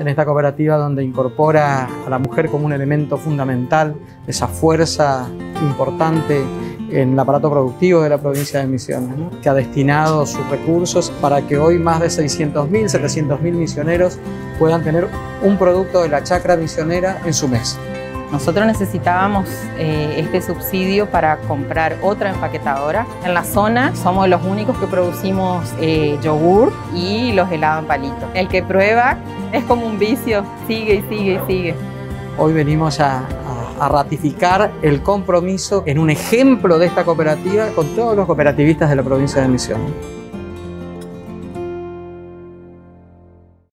en esta cooperativa donde incorpora a la mujer como un elemento fundamental, esa fuerza importante en el aparato productivo de la provincia de Misiones, que ha destinado sus recursos para que hoy más de 600.000, 700.000 misioneros puedan tener un producto de la chacra misionera en su mesa. Nosotros necesitábamos eh, este subsidio para comprar otra empaquetadora. En la zona somos los únicos que producimos eh, yogur y los helados en palito. El que prueba es como un vicio, sigue y sigue y sigue. Hoy venimos a, a ratificar el compromiso en un ejemplo de esta cooperativa con todos los cooperativistas de la provincia de Misiones.